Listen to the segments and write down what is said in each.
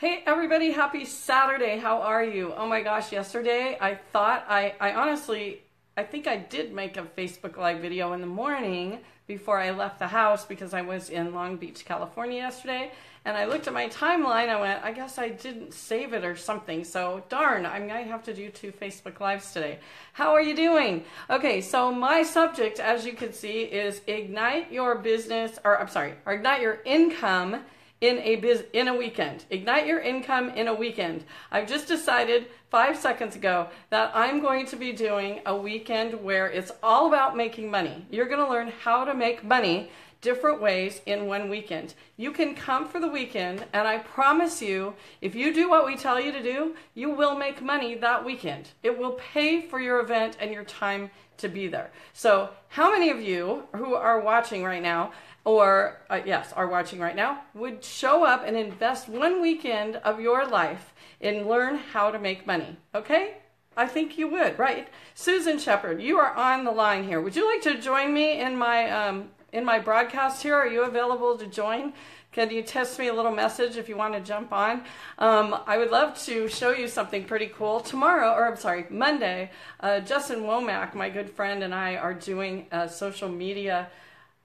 Hey everybody, happy Saturday. How are you? Oh my gosh, yesterday I thought I, I honestly, I think I did make a Facebook Live video in the morning before I left the house because I was in Long Beach, California yesterday. And I looked at my timeline, I went, I guess I didn't save it or something. So darn, I'm gonna have to do two Facebook Lives today. How are you doing? Okay, so my subject, as you can see, is ignite your business, or I'm sorry, or ignite your income in a biz in a weekend. Ignite your income in a weekend. I've just decided 5 seconds ago that I'm going to be doing a weekend where it's all about making money. You're going to learn how to make money different ways in one weekend. You can come for the weekend and I promise you if you do what we tell you to do, you will make money that weekend. It will pay for your event and your time to be there. So, how many of you who are watching right now or uh, yes, are watching right now, would show up and invest one weekend of your life and learn how to make money. Okay? I think you would, right? Susan Sheppard, you are on the line here. Would you like to join me in my um, in my broadcast here? Are you available to join? Can you test me a little message if you want to jump on? Um, I would love to show you something pretty cool. Tomorrow, or I'm sorry, Monday, uh, Justin Womack, my good friend, and I are doing a social media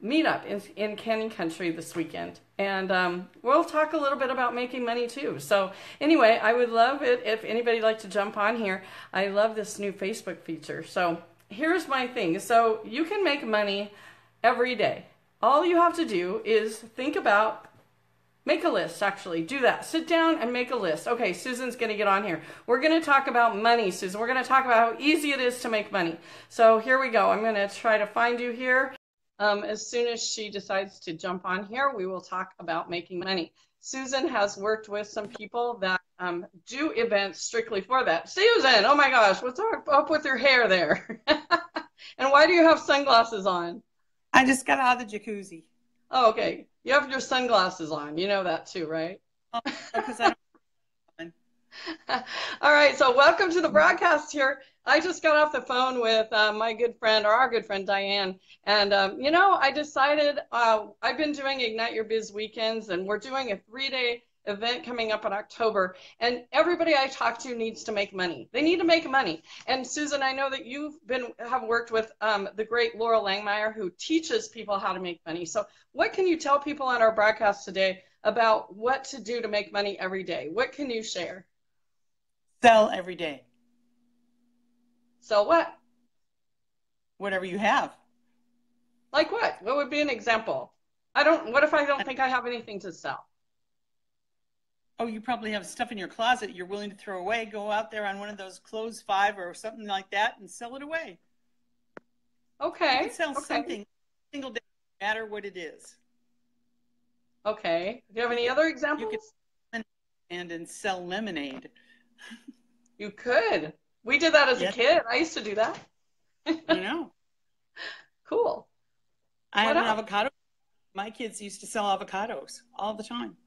meetup in, in Canyon Country this weekend. And um, we'll talk a little bit about making money too. So, anyway, I would love it if anybody like to jump on here. I love this new Facebook feature. So, here's my thing. So, you can make money every day. All you have to do is think about Make a list, actually. Do that. Sit down and make a list. Okay, Susan's going to get on here. We're going to talk about money, Susan. We're going to talk about how easy it is to make money. So here we go. I'm going to try to find you here. Um, as soon as she decides to jump on here, we will talk about making money. Susan has worked with some people that um, do events strictly for that. Susan, oh my gosh, what's up with your hair there? and why do you have sunglasses on? I just got out of the jacuzzi. Oh, okay. You have your sunglasses on. You know that too, right? Oh, because I All right, so welcome to the broadcast here. I just got off the phone with uh, my good friend, or our good friend Diane, and um, you know, I decided uh, I've been doing Ignite Your Biz weekends, and we're doing a three-day event coming up in October, and everybody I talk to needs to make money. They need to make money. And Susan, I know that you've been have worked with um, the great Laura Langmeyer, who teaches people how to make money. So, what can you tell people on our broadcast today about what to do to make money every day? What can you share? Sell every day. Sell what? Whatever you have. Like what? What would be an example? I don't. What if I don't think I have anything to sell? Oh, you probably have stuff in your closet you're willing to throw away. Go out there on one of those clothes five or something like that and sell it away. Okay. You can sell okay. something single day, no matter what it is. Okay. Do you have any other examples? You can and and sell lemonade. You could. We did that as yes. a kid. I used to do that. I know. Cool. I what have else? an avocado. My kids used to sell avocados all the time.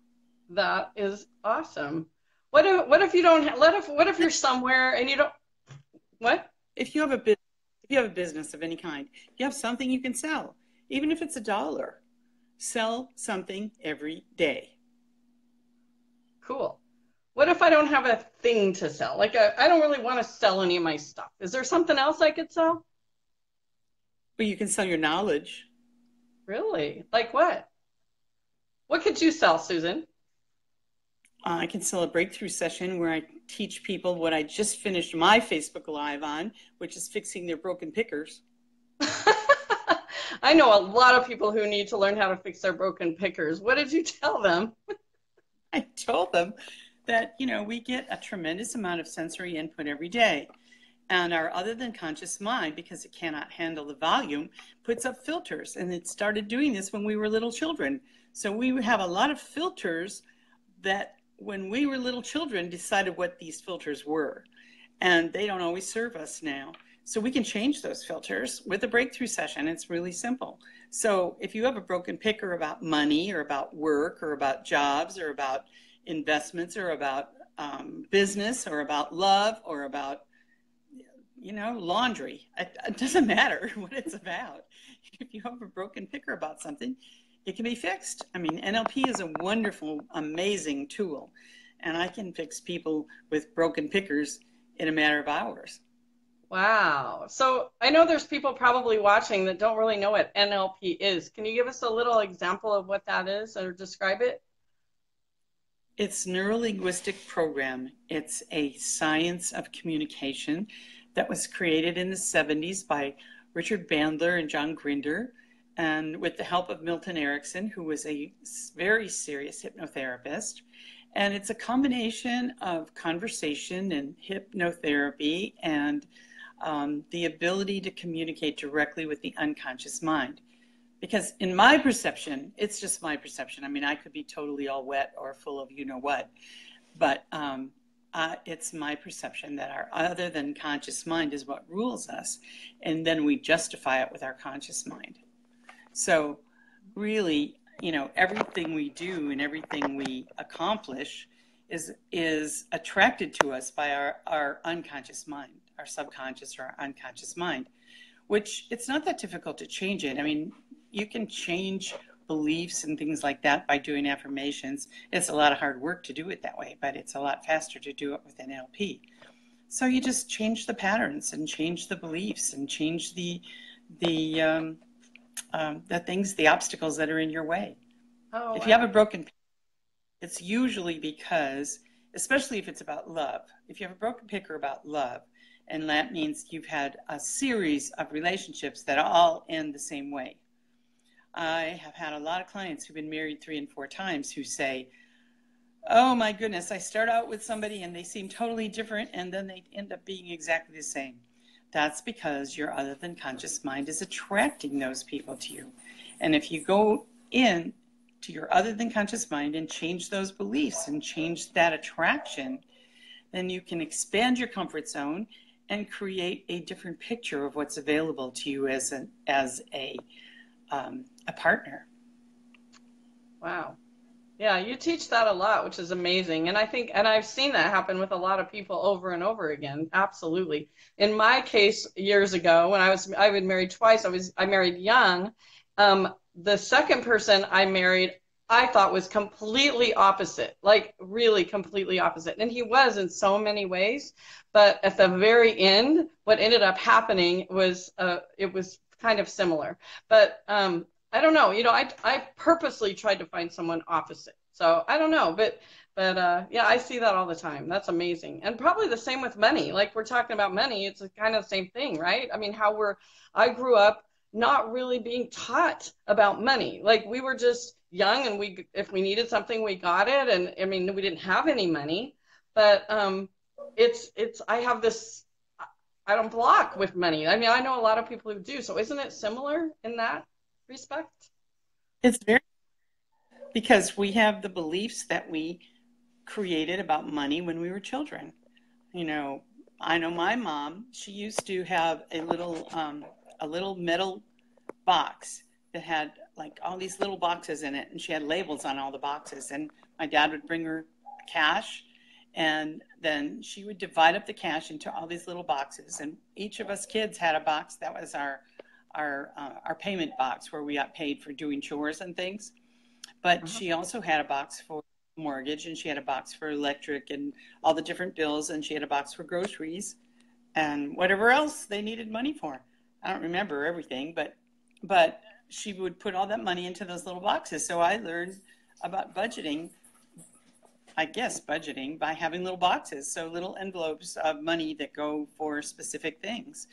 That is awesome. What if what if you don't let if what if you're somewhere and you don't what? If you have a business if you have a business of any kind, you have something you can sell, even if it's a dollar. Sell something every day. Cool what if I don't have a thing to sell? Like, I don't really want to sell any of my stuff. Is there something else I could sell? Well, you can sell your knowledge. Really? Like what? What could you sell, Susan? Uh, I can sell a breakthrough session where I teach people what I just finished my Facebook Live on, which is fixing their broken pickers. I know a lot of people who need to learn how to fix their broken pickers. What did you tell them? I told them that you know we get a tremendous amount of sensory input every day. And our other than conscious mind because it cannot handle the volume puts up filters. And it started doing this when we were little children. So we have a lot of filters that when we were little children decided what these filters were. And they don't always serve us now. So we can change those filters with a breakthrough session. It's really simple. So if you have a broken picker about money or about work or about jobs or about investments or about um, business or about love or about you know laundry it, it, doesn't matter what it's about if you have a broken picker about something it can be fixed i mean nlp is a wonderful amazing tool and I can fix people with broken pickers in a matter of hours. Wow. So I know there's people probably watching that don't really know what NLP is. Can you give us a little example of what that is or describe it? It's neurolinguistic program. It's a science of communication that was created in the 70s by Richard Bandler and John Grinder, and with the help of Milton Erickson, who was a very serious hypnotherapist. And it's a combination of conversation and hypnotherapy and um, the ability to communicate directly with the unconscious mind. Because in my perception, it's just my perception. I mean, I could be totally all wet or full of you know what, but um, uh, it's my perception that our other than conscious mind is what rules us, and then we justify it with our conscious mind. So, really, you know, everything we do and everything we accomplish is is attracted to us by our, our unconscious mind, our subconscious or our unconscious mind, which it's not that difficult to change it. I mean, you can change beliefs and things like that by doing affirmations. It's a lot of hard work to do it that way, but it's a lot faster to do it with NLP. So you just change the patterns and change the beliefs and change the the um, um, the things, the obstacles that are in your way. Oh, if you have a broken, it's usually because, especially if it's about love. If you have a broken picker about love, and that means you've had a series of relationships that all end the same way. I have had a lot of clients who've been married three and four times who say, Oh my goodness, I start out with somebody and they seem totally different, and then they end up being exactly the same. That's because your other than conscious mind is attracting those people to you. And if you go in to your other than conscious mind and change those beliefs and change that attraction, then you can expand your comfort zone and create a different picture of what's available to you as a as a um, a partner. Wow. Yeah, you teach that a lot, which is amazing. And I think, and I've seen that happen with a lot of people over and over again. Absolutely. In my case, years ago, when I was, I was married twice. I was, I married young. Um, the second person I married, I thought was completely opposite, like really completely opposite. And he was in so many ways. But at the very end, what ended up happening was, uh, it was kind of similar. But um, I don't know. You know, I I purposely tried to find someone opposite. So I don't know, but but uh, yeah, I see that all the time. That's amazing, and probably the same with money. Like we're talking about money, it's kind of the same thing, right? I mean, how we're I grew up not really being taught about money. Like we were just young, and we if we needed something, we got it, and I mean, we didn't have any money, but um, it's it's I have this I don't block with money. I mean, I know a lot of people who do. So isn't it similar in that? respect? It's very because we have the beliefs that we created about money when we were children. You know, I know my mom. She used to have a little um, a little metal box that had like all these little boxes in it, and she had labels on all the boxes. And my dad would bring her cash, and then she would divide up the cash into all these little boxes. And each of us kids had a box that was our our uh, our payment box where we got paid for doing chores and things. But uh-huh. she also had a box for mortgage, and she had a box for electric and all the different bills, and she had a box for groceries and whatever else they needed money for. I don't remember everything, but but she would put all that money into those little boxes. So I learned about budgeting. I guess budgeting by having little boxes, so little envelopes of money that go for specific things.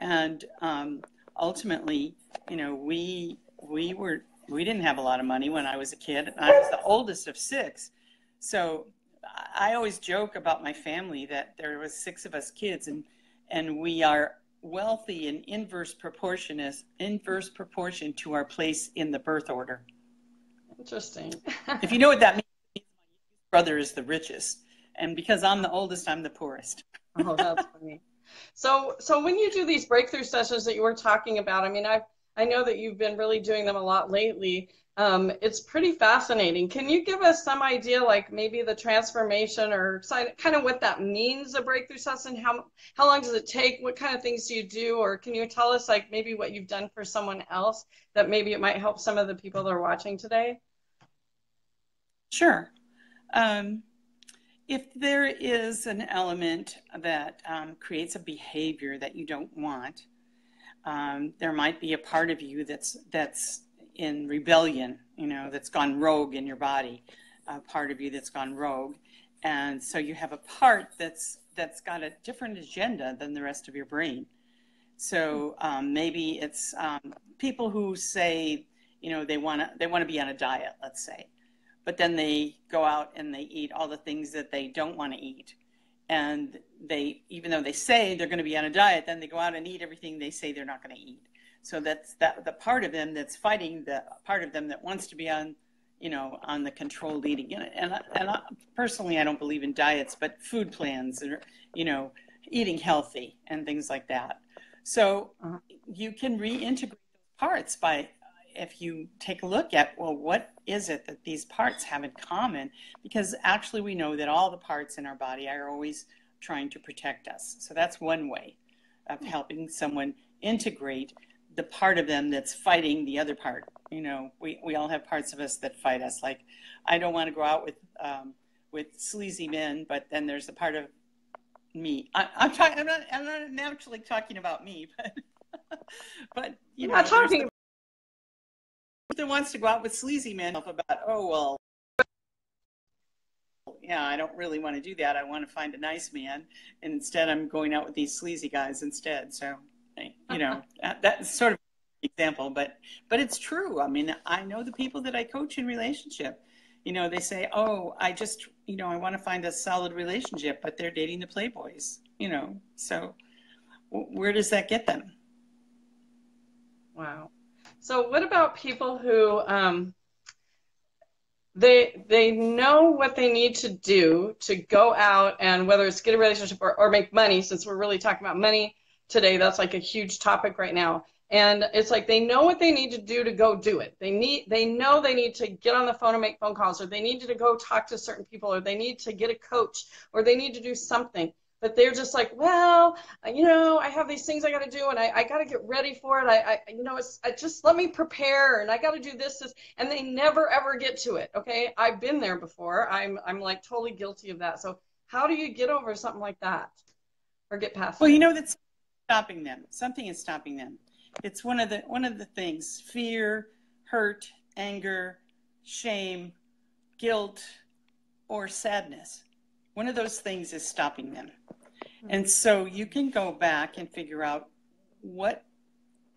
And um, ultimately, you know, we we were we didn't have a lot of money when I was a kid. I was the oldest of six, so I always joke about my family that there was six of us kids, and and we are wealthy in inverse proportion as inverse proportion to our place in the birth order. Interesting. if you know what that means, brother is the richest, and because I'm the oldest, I'm the poorest. oh, that's funny. So, so when you do these breakthrough sessions that you were talking about, I mean, I I know that you've been really doing them a lot lately. Um, it's pretty fascinating. Can you give us some idea, like maybe the transformation or kind of what that means, a breakthrough session? How how long does it take? What kind of things do you do? Or can you tell us, like maybe what you've done for someone else that maybe it might help some of the people that are watching today? Sure. Um, if there is an element that um, creates a behavior that you don't want, um, there might be a part of you that's that's in rebellion, you know, that's gone rogue in your body, a part of you that's gone rogue, and so you have a part that's that's got a different agenda than the rest of your brain. So um, maybe it's um, people who say, you know, they want to they want to be on a diet, let's say, but then they go out and they eat all the things that they don't want to eat. And they even though they say they're going to be on a diet then they go out and eat everything they say they're not going to eat. So that's that the part of them that's fighting the part of them that wants to be on you know on the controlled eating. And and, and I, personally i don't believe in diets but food plans or you know eating healthy and things like that. So uh-huh. you can reintegrate those parts by if you take a look at, well, what is it that these parts have in common? Because actually, we know that all the parts in our body are always trying to protect us. So that's one way of helping someone integrate the part of them that's fighting the other part. You know, we, we all have parts of us that fight us. Like, I don't want to go out with um, with sleazy men, but then there's a part of me. I, am talking. I'm not. I'm not naturally talking about me, but but you know, not talking that wants to go out with sleazy men about, oh, well, yeah, I don't really want to do that. I want to find a nice man. And instead, I'm going out with these sleazy guys instead. So, you know, that's sort of an example, but, but it's true. I mean, I know the people that I coach in relationship, you know, they say, oh, I just, you know, I want to find a solid relationship, but they're dating the Playboys, you know, so where does that get them? Wow. So what about people who um, they they know what they need to do to go out and whether it's get a relationship or, or make money since we're really talking about money today that's like a huge topic right now. And it's like they know what they need to do to go do it. They need they know they need to get on the phone and make phone calls or they need to go talk to certain people or they need to get a coach or they need to do something but they're just like, well, uh, you know, I have these things I got to do, and I, I got to get ready for it. I, I you know, it's I just let me prepare, and I got to do this, this, and they never ever get to it. Okay, I've been there before. I'm, I'm like totally guilty of that. So how do you get over something like that, or get past? Well, it? you know, that's stopping them. Something is stopping them. It's one of the one of the things: fear, hurt, anger, shame, guilt, or sadness one of those things is stopping them. And mm-hmm. so you can go back and figure out what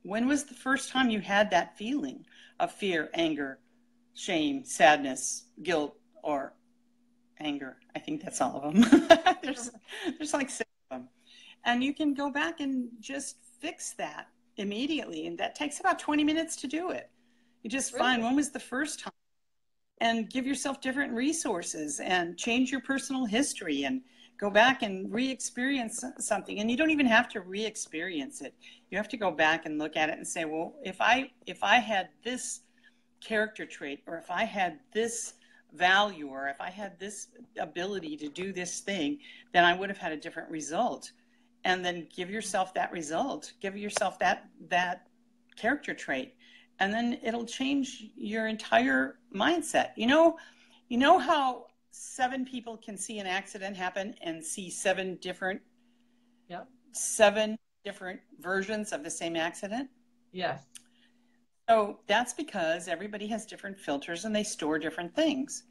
when was the first time you had that feeling of fear, anger, shame, sadness, guilt, or anger? I think that's all of them. there's there's like six of them. And you can go back and just fix that immediately. And that takes about 20 minutes to do it. You just really? find when was the first time and give yourself different resources and change your personal history and go back and re-experience something and you don't even have to re-experience it you have to go back and look at it and say well if i if i had this character trait or if i had this value or if i had this ability to do this thing then i would have had a different result and then give yourself that result give yourself that that character trait and then it'll change your entire mindset. You know, you know how seven people can see an accident happen and see seven different yep. seven different versions of the same accident? Yes. So that's because everybody has different filters and they store different things.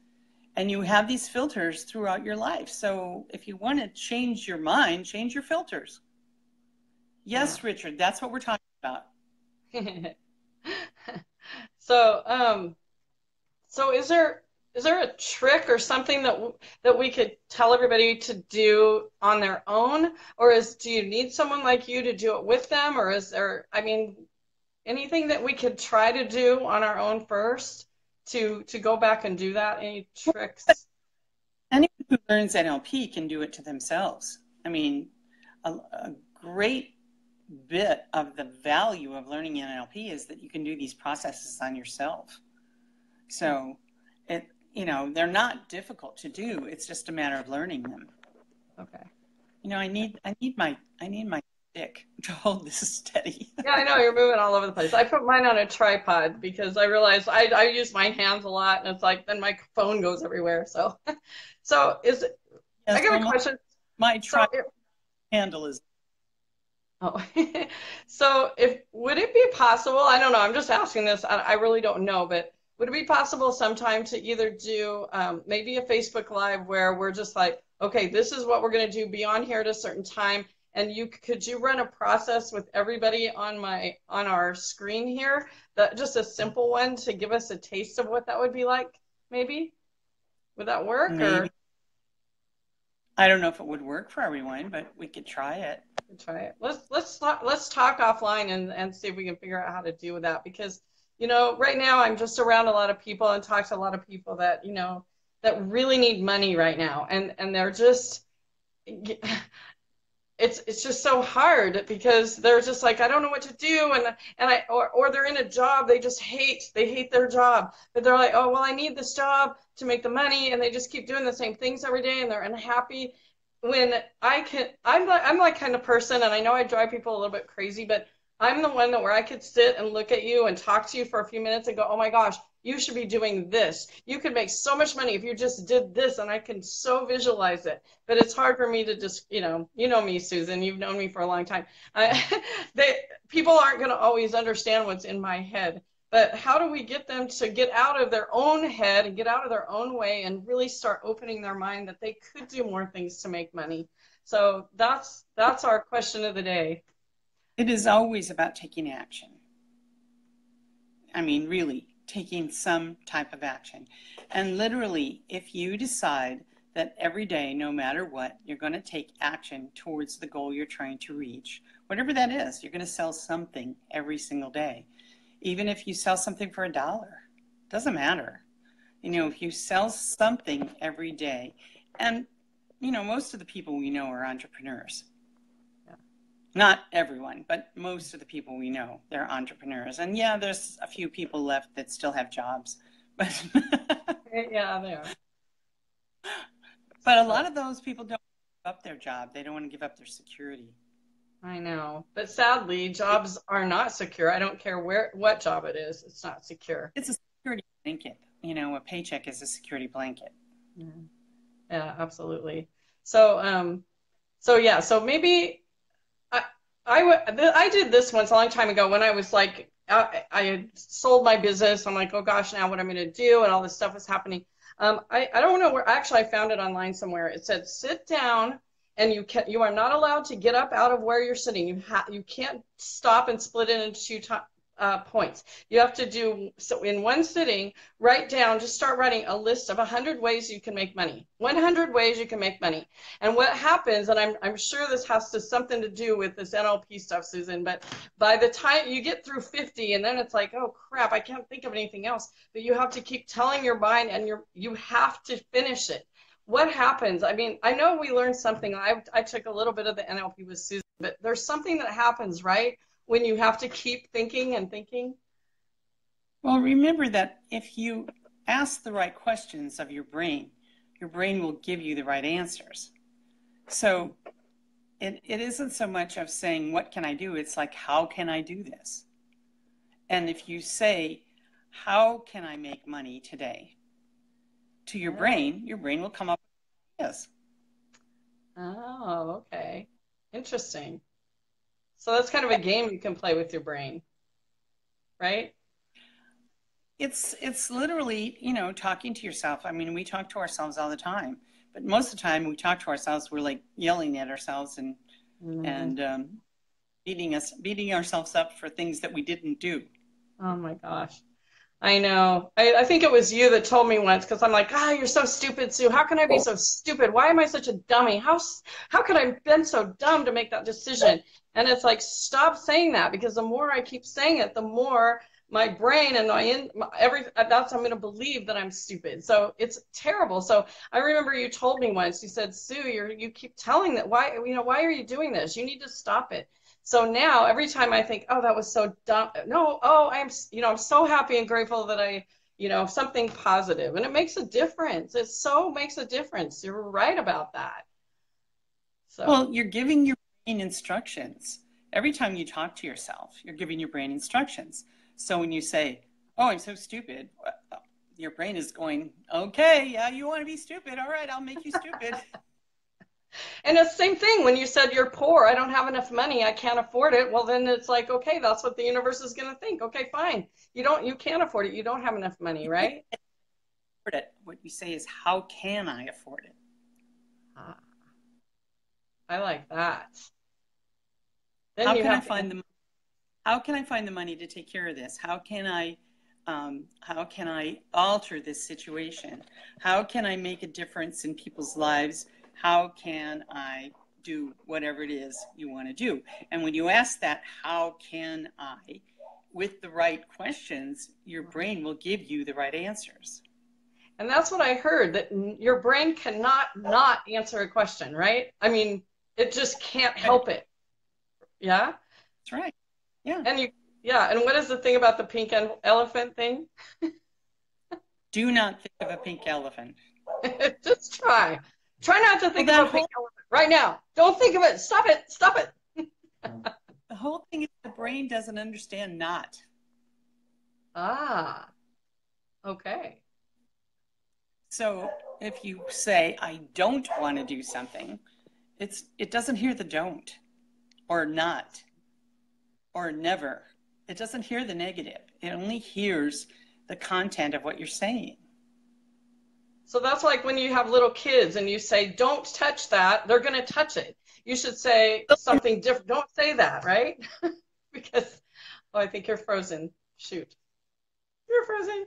And you have these filters throughout your life. So if you want to change your mind, change your filters. Yes, yeah. Richard, that's what we're talking about. so, um, so is there is there a trick or something that that we could tell everybody to do on their own, or is do you need someone like you to do it with them, or is there? I mean, anything that we could try to do on our own first to to go back and do that? Any tricks? Anyone who learns NLP can do it to themselves. I mean, a, a great bit of the value of learning NLP is that you can do these processes on yourself. So you know, they're not difficult to do. It's just a matter of learning them. Okay. You know, I need I need my I need my stick to hold this steady. yeah, I know you're moving all over the place. I put mine on a tripod because I realized I I use my hands a lot and it's like then my phone goes everywhere. So so is it Yes, I got well, a question. My, my try so handle is Oh, so if would it be possible? I don't know. I'm just asking this. I, I really don't know, but would it be possible sometime to either do um, maybe a Facebook Live where we're just like, okay, this is what we're going to do. Be on here at a certain time, and you could you run a process with everybody on my on our screen here? That just a simple one to give us a taste of what that would be like. Maybe would that work? Maybe. Or I don't know if it would work for everyone, but we could try it. try it. Let's let's talk, let's talk offline and and see if we can figure out how to do that because you know right now I'm just around a lot of people and talk to a lot of people that you know that really need money right now. And and they're just it's it's just so hard because they're just like I don't know what to do. And and I or or they're in a job they just hate they hate their job. But they're like oh well I need this job to make the money. And they just keep doing the same things every day and they're unhappy. When I can I'm like I'm like kind of person and I know I drive people a little bit crazy but I'm the one that where I could sit and look at you and talk to you for a few minutes and go oh my gosh you should be doing this. You could make so much money if you just did this and I can so visualize it. But it's hard for me to just you know you know me Susan. You've known me for a long time. I, they people aren't going to always understand what's in my head. But how do we get them to get out of their own head and get out of their own way and really start opening their mind that they could do more things to make money? So that's that's our question of the day. It is always about taking action. I mean, really, taking some type of action. And literally, if you decide that every day, no matter what, you're going to take action towards the goal you're trying to reach, whatever that is, you're going to sell something every single day even if you sell something for a dollar it doesn't matter you know if you sell something every day and you know most of the people we know are entrepreneurs. Not everyone but most of the people we know they're entrepreneurs and yeah there's a few people left that still have jobs but yeah they are but a lot of those people don't give up their job they don't want to give up their security I know, but sadly, jobs are not secure. I don't care where what job it is; it's not secure. It's a security blanket. You know, a paycheck is a security blanket. Yeah, yeah absolutely. So, um, so yeah, so maybe I I I did this once a long time ago when I was like I, I had sold my business. I'm like, oh gosh, now what I'm going to do, and all this stuff was happening. Um, I I don't know where actually I found it online somewhere. It said sit down and you can you are not allowed to get up out of where you're sitting. You have you can't stop and split it into two uh, points. You have to do so in one sitting. Write down, just start writing a list of 100 ways you can make money. 100 ways you can make money. And what happens, and I'm I'm sure this has to something to do with this NLP stuff, Susan. But by the time you get through 50, and then it's like, oh crap, I can't think of anything else. But you have to keep telling your mind, and you you have to finish it what happens? I mean, I know we learned something. I, I took a little bit of the NLP with Susan, but there's something that happens, right? When you have to keep thinking and thinking. Well, remember that if you ask the right questions of your brain, your brain will give you the right answers. So it, it isn't so much of saying, What can I do? It's like, How can I do this? And if you say, How can I make money today? to your oh. brain, your brain will come up with ideas. Oh, okay. Interesting. So that's kind of a game you can play with your brain, right? It's it's literally, you know, talking to yourself. I mean, we talk to ourselves all the time, but most of the time we talk to ourselves, we're like yelling at ourselves and mm-hmm. and um, beating us beating ourselves up for things that we didn't do. Oh my gosh. I know. I, I, think it was you that told me once because I'm like, ah, oh, you're so stupid, Sue. How can I be so stupid? Why am I such a dummy? How how could I have been so dumb to make that decision? And it's like, stop saying that because the more I keep saying it, the more my brain and my, in, my every that's I'm going to believe that I'm stupid. So it's terrible. So I remember you told me once. You said, Sue, you you keep telling that why you know why are you doing this? You need to stop it. So now every time I think, oh, that was so dumb. No, oh, I'm, you know, I'm so happy and grateful that I, you know, something positive, and it makes a difference. It so makes a difference. You're right about that. So. Well, you're giving your brain instructions every time you talk to yourself. You're giving your brain instructions. So when you say, "Oh, I'm so stupid," uh, your brain is going, "Okay, yeah, you want to be stupid. All right, I'll make you stupid." And it's the same thing when you said you're poor, I don't have enough money, I can't afford it. Well, then it's like, okay, that's what the universe is going to think. Okay, fine. You don't, you can't afford it. You don't have enough money, right? it. What you say is, how can I afford it? Ah, I like that. Then how you can I have to- find the How can I find the money to take care of this? How can I um, how can I alter this situation? How can I make a difference in people's lives? How can I do whatever it is you want to do? And when you ask that, how can I, with the right questions, your brain will give you the right answers. And that's what I heard that your brain cannot not answer a question, right? I mean, it just can't help it. Yeah? That's right. Yeah. And you yeah, and what is the thing about the pink elephant thing? Do not think of a pink elephant. just try. Try not to think Well, of that a pink elephant right now. Don't think of it. Stop it. Stop it. The whole thing is the brain doesn't understand not. Ah. Okay. So if you say I don't want to do something, it's it doesn't hear the don't or not or never. It doesn't hear the negative. It only hears the content of what you're saying. So that's like when you have little kids and you say, don't touch that, they're going to touch it. You should say something different. Don't say that, right? because, oh, I think you're frozen. Shoot. You're frozen.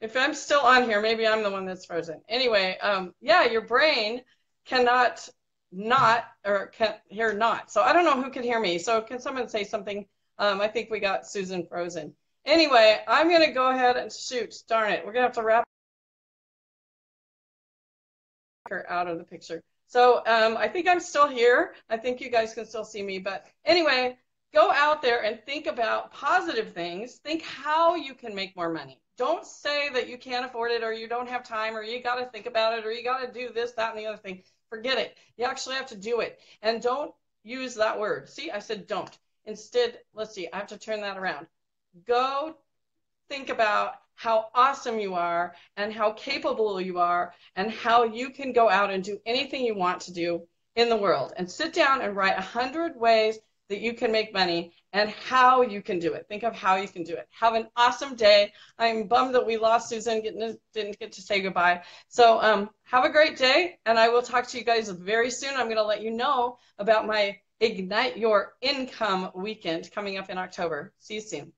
If I'm still on here, maybe I'm the one that's frozen. Anyway, um, yeah, your brain cannot not or can hear not. So I don't know who can hear me. So can someone say something? Um, I think we got Susan frozen. Anyway, I'm going to go ahead and shoot. Darn it. We're going to have to wrap her out of the picture. So um, I think I'm still here. I think you guys can still see me. But anyway, go out there and think about positive things. Think how you can make more money. Don't say that you can't afford it or you don't have time or you got to think about it or you got to do this, that, and the other thing. Forget it. You actually have to do it. And don't use that word. See, I said don't. Instead, let's see, I have to turn that around. Go think about how awesome you are and how capable you are and how you can go out and do anything you want to do in the world and sit down and write a hundred ways that you can make money and how you can do it. Think of how you can do it. Have an awesome day. I'm bummed that we lost Susan, didn't get to say goodbye. So um, have a great day, and I will talk to you guys very soon. I'm going to let you know about my Ignite Your Income weekend coming up in October. See you soon.